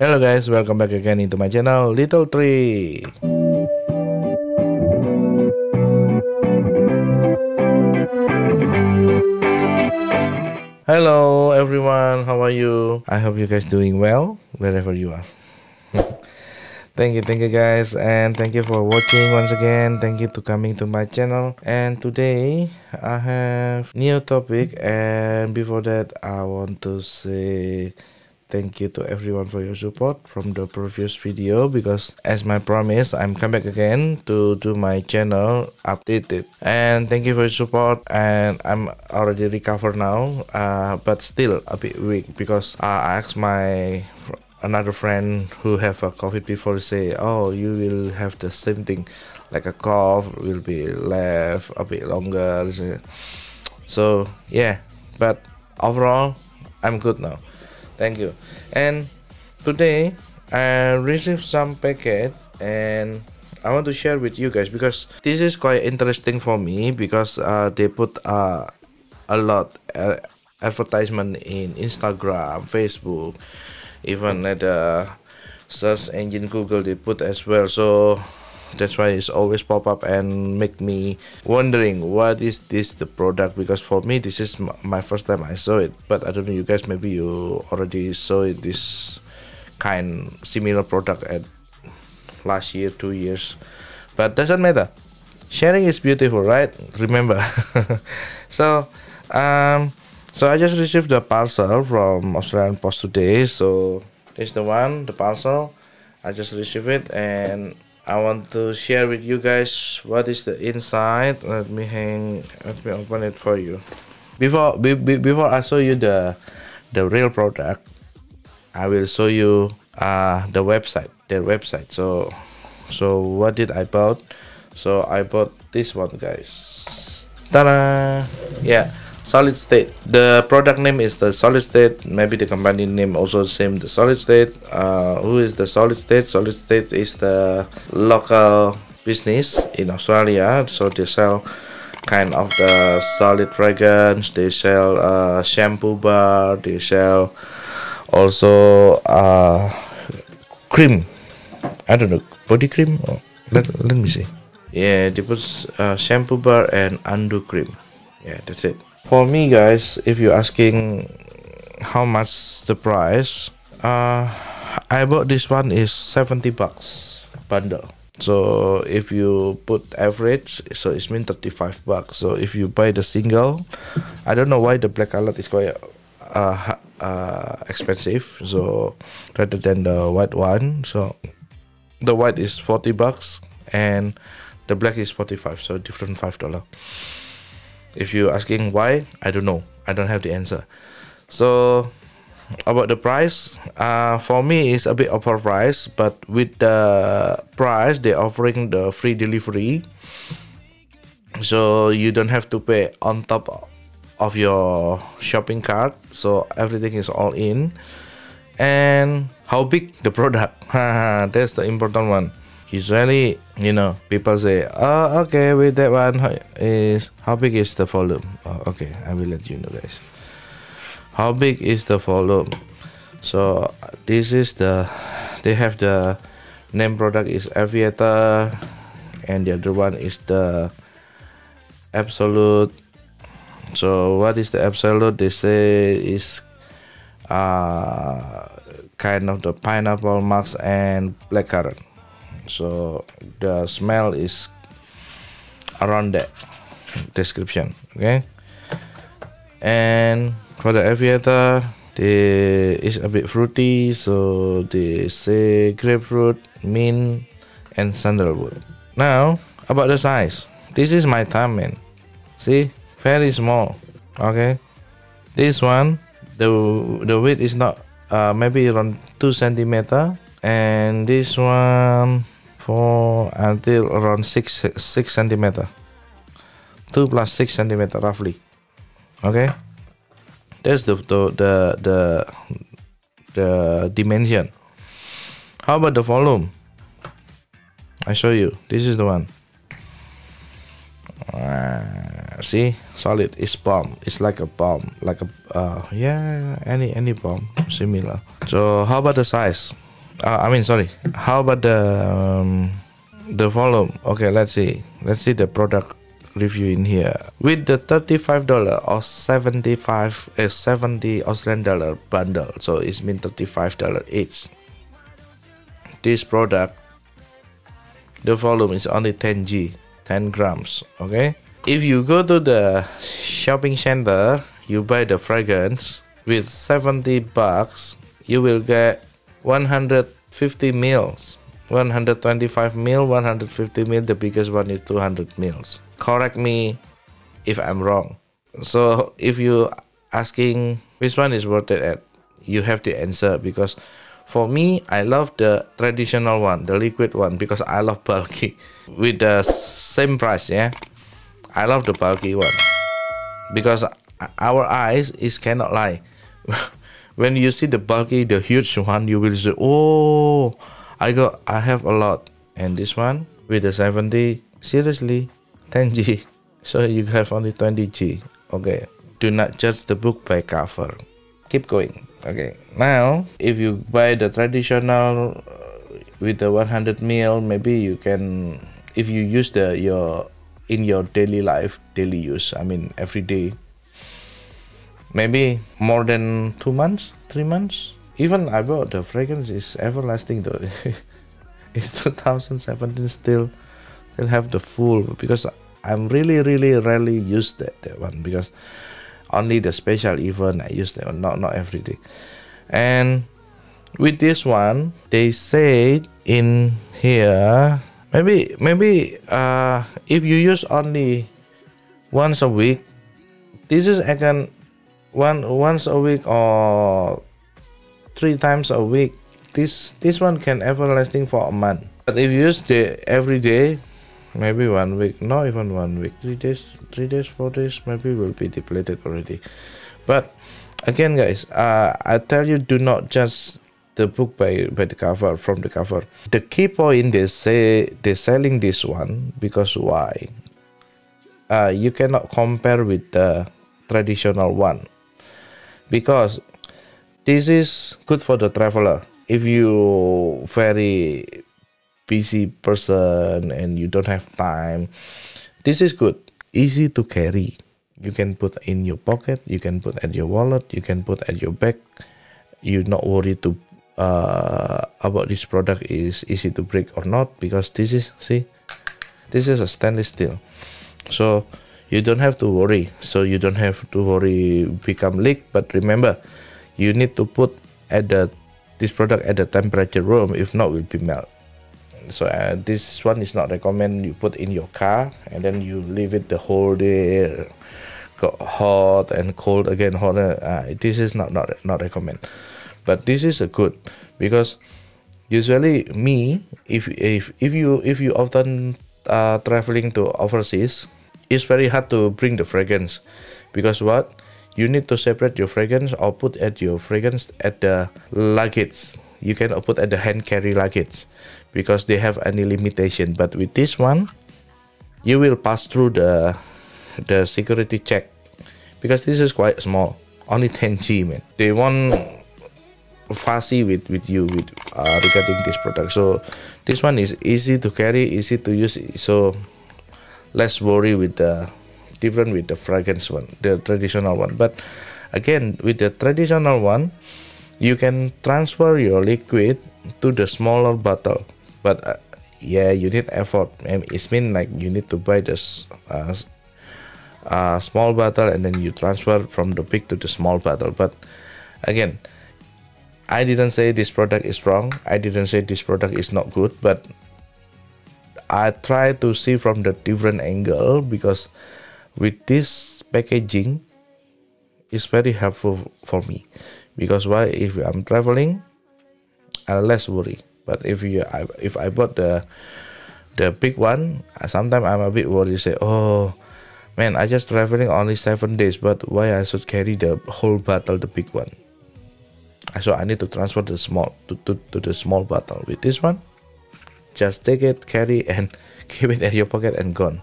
Hello guys, welcome back again into my channel Little Tree. Hello everyone, how are you? I hope you guys doing well wherever you are. thank you, thank you guys, and thank you for watching once again. Thank you to coming to my channel. And today I have new topic, and before that I want to say thank you to everyone for your support from the previous video because as my promise i'm come back again to do my channel updated. And thank you for your support and i'm already recovered now uh, but still a bit weak because uh, i asked my another friend who have a covid before say oh you will have the same thing like a cough will be left a bit longer. So yeah but overall i'm good now thank you. And today i received some packet and i want to share with you guys because this is quite interesting for me because uh, they put uh, a lot uh, advertisement in instagram facebook even at the search engine google they put as well. So that's why it's always pop up and make me wondering what is this the product? Because for me this is my first time i saw it. But i don't know you guys maybe you already saw it this kind similar product at last year two years. But doesn't matter. Sharing is beautiful right? Remember. So um so i just received the parcel from australian post today. So it's the one the parcel. I just received it and I want to share with you guys what is the inside. Let me hang. Let me open it for you. Before be, be, before I show you the the real product, I will show you uh the website. Their website. So so what did I bought? So I bought this one, guys. Ta-da! Yeah solid state. The product name is the solid state. Maybe the company name also same the solid state. Uh, who is the solid state? Solid state is the local business in australia. So they sell kind of the solid fragrance. They sell uh, shampoo bar. They sell also uh, cream. I don't know body cream? Oh, let, let me see. Yeah they put uh, shampoo bar and undo cream. Yeah that's it for me guys if you're asking how much the price uh i bought this one is 70 bucks bundle. So if you put average so it's mean 35 bucks. So if you buy the single i don't know why the black color is quite uh, uh expensive. So rather than the white one so the white is 40 bucks and the black is 45 so different five dollar if you're asking why, I don't know. I don't have the answer. So about the price, uh, for me it's a bit overpriced, but with the price they're offering the free delivery, so you don't have to pay on top of your shopping cart. So everything is all in, and how big the product? That's the important one usually you know people say oh okay with that one is how big is the volume? Oh, okay i will let you know guys. How big is the volume? So this is the they have the name product is aviator and the other one is the absolute. So what is the absolute? They say is uh kind of the pineapple max and blackcurrant so the smell is around that description okay? And for the aviator they is a bit fruity so they say grapefruit mint and sandalwood. Now about the size. This is my thumb man. See? Very small okay? This one the the weight is not uh, maybe around two centimeter. And this one for until around 6 6 centimeter. 2 plus 6 centimeter roughly. Okay? That's the the the the, the dimension. How about the volume? I show you. This is the one. Uh, see? Solid. It's palm it's like a palm like a uh, yeah any any palm similar. So how about the size uh, I mean sorry. How about the um, the volume? Okay let's see. Let's see the product review in here. With the $35 or 75 uh, 70 Australian dollar bundle so it's mean $35 each. This product the volume is only 10g 10 grams okay? If you go to the shopping center you buy the fragrance. With 70 bucks you will get 150 mils. 125 mil 150 mil the biggest one is 200 mils. Correct me if i'm wrong. So if you asking which one is worth it at you have to answer because for me i love the traditional one the liquid one because i love bulky. With the same price yeah? I love the bulky one. Because our eyes is cannot lie when you see the bulky the huge one you will say oh i got i have a lot. And this one with the 70 seriously 10g so you have only 20g okay do not judge the book by cover. Keep going. Okay now if you buy the traditional uh, with the 100 mil, maybe you can if you use the your in your daily life daily use i mean every day maybe more than two months three months. Even i bought the fragrance is everlasting though. It's 2017 still still have the full because i'm really really rarely use that, that one because only the special event i use that one not not every day. And with this one they say in here maybe maybe uh if you use only once a week this is again one once a week or three times a week this this one can everlasting for a month. But if you use the every day maybe one week not even one week three days three days four days maybe will be depleted already. But again guys uh, i tell you do not just the book by by the cover from the cover. The key point they say they're selling this one because why? Uh, you cannot compare with the traditional one because this is good for the traveler. If you very busy person and you don't have time this is good. Easy to carry. You can put in your pocket you can put at your wallet you can put at your bag. You're not worried to uh, about this product is easy to break or not because this is see this is a stainless steel. So you don't have to worry. So you don't have to worry. Become leak. But remember you need to put at the this product at the temperature room. If not will be melt. So uh, this one is not recommend. You put in your car and then you leave it the whole day. Got hot and cold again. Hot uh, this is not not not recommend. But this is a good because usually me if if if you if you often uh, traveling to overseas it's very hard to bring the fragrance. Because what? You need to separate your fragrance or put at your fragrance at the luggage. You can put at the hand carry luggage because they have any limitation. But with this one you will pass through the the security check. Because this is quite small. Only 10g man. They want fussy with with you with uh, regarding this product. So this one is easy to carry easy to use. So less worry with the different with the fragrance one the traditional one. But again with the traditional one you can transfer your liquid to the smaller bottle. But uh, yeah you need effort. It's mean like you need to buy this uh, uh, small bottle and then you transfer from the big to the small bottle. But again i didn't say this product is wrong. I didn't say this product is not good. But I try to see from the different angle because with this packaging is very helpful for me. Because why? If I'm traveling I less worry. But if you if I bought the the big one sometimes I'm a bit worried. Say oh man I just traveling only seven days but why I should carry the whole bottle the big one? So I need to transfer the small to, to, to the small bottle with this one just take it carry and keep it in your pocket and gone.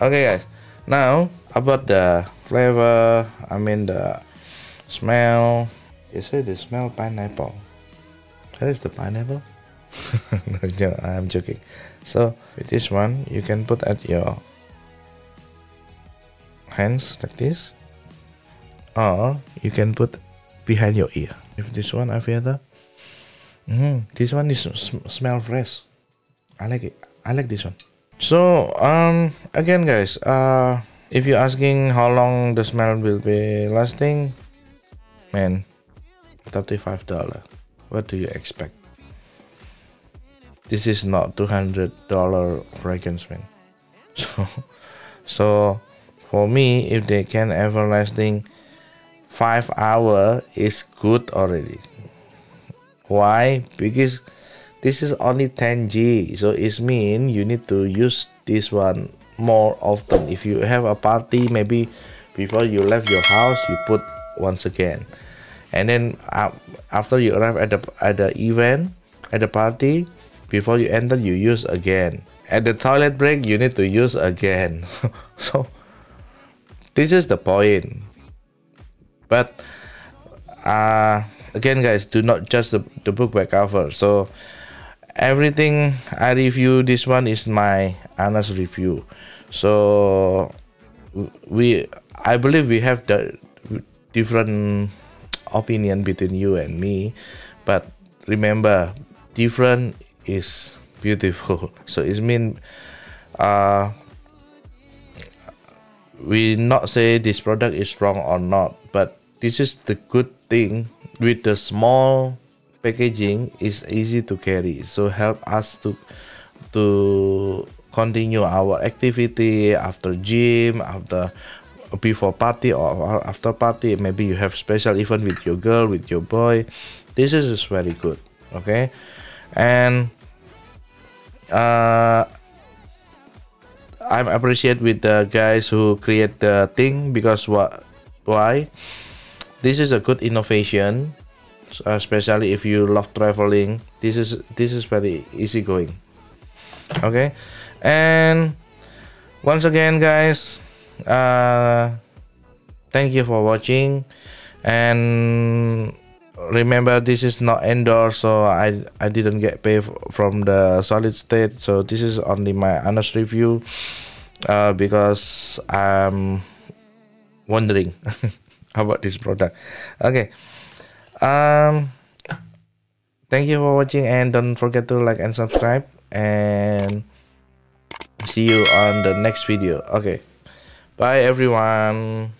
Okay guys. Now about the flavor i mean the smell. You say the smell pineapple? Where is the pineapple? No, i'm joking. So with this one you can put at your hands like this or you can put behind your ear. If this one Aviator mm this one is sm smell fresh. I like it. I like this one. So um again guys uh if you're asking how long the smell will be lasting man 35 dollar. What do you expect? This is not 200 dollar fragrance man. So so for me if they can everlasting five hour is good already why? Because this is only 10g so it means you need to use this one more often. If you have a party maybe before you left your house you put once again. And then uh, after you arrive at the at the event at the party before you enter you use again. At the toilet break you need to use again. So this is the point. But uh, again guys do not just the, the book by cover. So everything I review this one is my honest review. So we I believe we have the different opinion between you and me but remember different is beautiful. So it mean uh we not say this product is wrong or not but this is the good thing with the small packaging is easy to carry. So help us to to continue our activity after gym after before party or after party. Maybe you have special event with your girl with your boy. This is very good okay? And uh i'm appreciate with the guys who create the thing because what why this is a good innovation especially if you love traveling. This is this is very easy going. Okay? And once again guys uh thank you for watching. And remember this is not endorsed so i i didn't get paid from the solid state. So this is only my honest review uh because i'm wondering about this product? Okay. Um thank you for watching and don't forget to like and subscribe and see you on the next video. Okay. Bye everyone